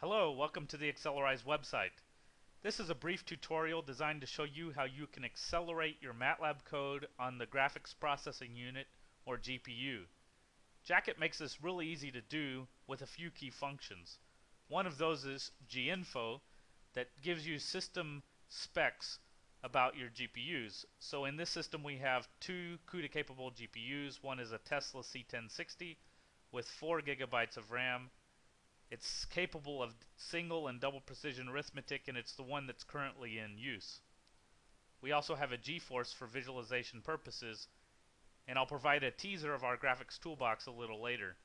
Hello, welcome to the AccelerEyes website. This is a brief tutorial designed to show you how you can accelerate your MATLAB code on the Graphics Processing Unit, or GPU. Jacket makes this really easy to do with a few key functions. One of those is ginfo that gives you system specs about your GPUs. So in this system we have two CUDA capable GPUs. One is a Tesla C1060 with 4 gigabytes of RAM. It's capable of single and double precision arithmetic and it's the one that's currently in use. We also have a GeForce for visualization purposes and I'll provide a teaser of our graphics toolbox a little later.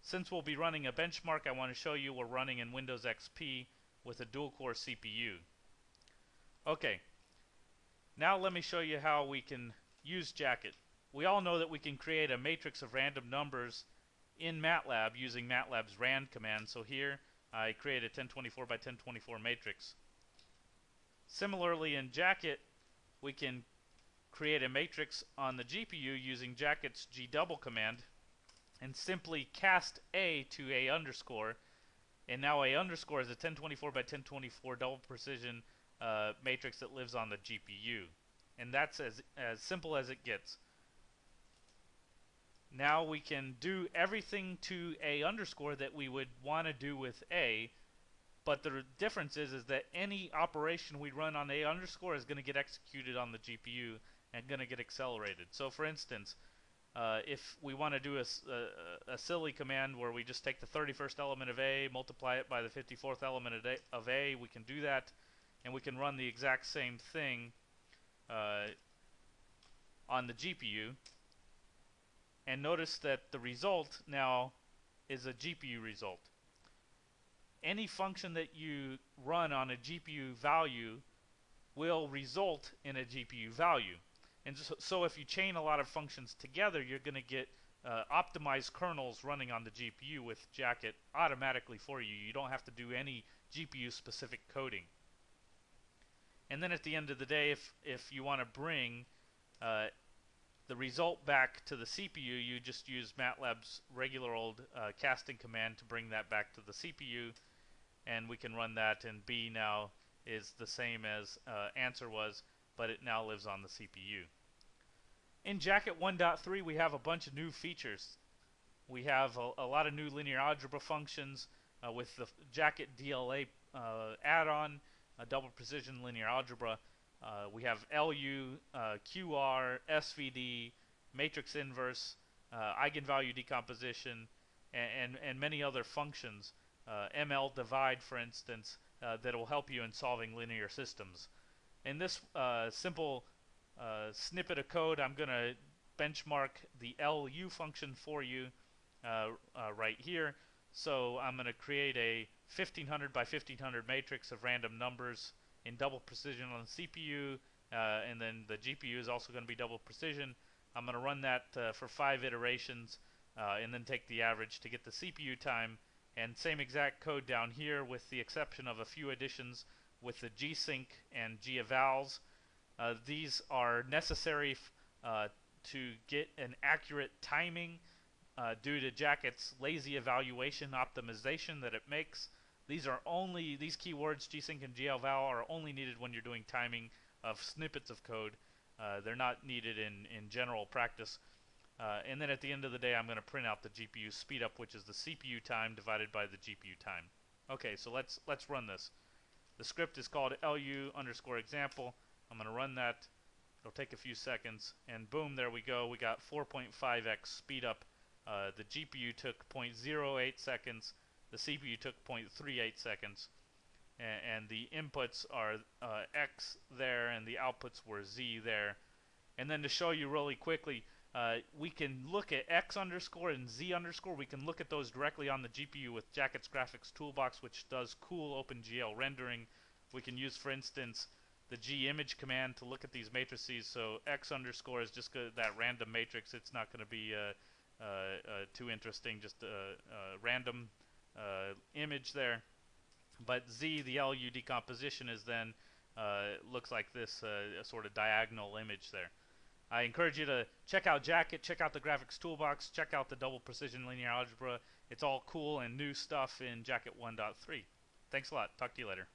Since we'll be running a benchmark I want to show you we're running in Windows XP with a dual core CPU. Okay, now let me show you how we can use Jacket. We all know that we can create a matrix of random numbers in MATLAB using MATLAB's rand command. So here I create a 1024 by 1024 matrix. Similarly in Jacket we can create a matrix on the GPU using Jacket's gdouble command and simply cast A to A underscore and now A underscore is a 1024 by 1024 double precision uh, matrix that lives on the GPU. And that's as, as simple as it gets. Now we can do everything to A underscore that we would want to do with A, but the difference is, is that any operation we run on A underscore is going to get executed on the GPU and going to get accelerated. So for instance, uh, if we want to do a, a, a, silly command where we just take the 31st element of A, multiply it by the 54th element of A, of a we can do that and we can run the exact same thing uh, on the GPU and notice that the result now is a GPU result. Any function that you run on a GPU value will result in a GPU value. And so if you chain a lot of functions together, you're going to get uh, optimized kernels running on the GPU with Jacket automatically for you. You don't have to do any GPU specific coding. And then at the end of the day, if, if you want to bring uh, the result back to the CPU, you just use MATLAB's regular old uh, casting command to bring that back to the CPU, and we can run that, and B now is the same as uh, answer was, but it now lives on the CPU. In Jacket 1.3, we have a bunch of new features. We have a, a lot of new linear algebra functions uh, with the Jacket DLA uh, add-on double precision linear algebra. Uh, we have LU, uh, QR, SVD, matrix inverse, uh, eigenvalue decomposition, and, and, and, many other functions. Uh, ML divide, for instance, uh, that will help you in solving linear systems. In this simple snippet of code, I'm going to benchmark the LU function for you right here. So I'm going to create a 1500 by 1500 matrix of random numbers in double precision on the CPU, uh, and then the GPU is also going to be double precision. I'm going to run that uh, for five iterations, uh, and then take the average to get the CPU time. And same exact code down here, with the exception of a few additions with the gsync and gevals. Uh, these are necessary uh, to get an accurate timing due to Jacket's lazy evaluation optimization that it makes. These are only these keywords gsync and geval are only needed when you're doing timing of snippets of code. Uh, they're not needed in in general practice. Uh, and then at the end of the day, I'm going to print out the GPU speedup, which is the CPU time divided by the GPU time. Okay, so let's let's run this. The script is called lu underscore example. I'm going to run that. It'll take a few seconds, and boom, there we go. We got 4.5x speedup. Uh, the GPU took 0.08 seconds the CPU took 0.38 seconds and, and the inputs are uh, X there and the outputs were Z there. And then to show you really quickly uh, we can look at X underscore and Z underscore. We can look at those directly on the GPU with Jacket's graphics toolbox which does cool OpenGL rendering. We can use for instance the G image command to look at these matrices. So X underscore is just that random matrix. It's not going to be uh, uh, uh, too interesting just a random uh, image there. But Z, the LU decomposition, is then uh, looks like this uh, sort of diagonal image there. I encourage you to check out Jacket, check out the graphics toolbox, check out the double precision linear algebra. It's all cool and new stuff in Jacket 1.3. Thanks a lot. Talk to you later.